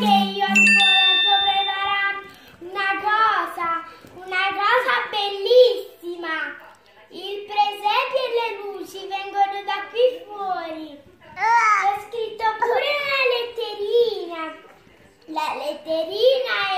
che io ancora sto preparando una cosa, una cosa bellissima. Il presepe e le luci vengono da qui fuori. Ho scritto pure una letterina. La letterina è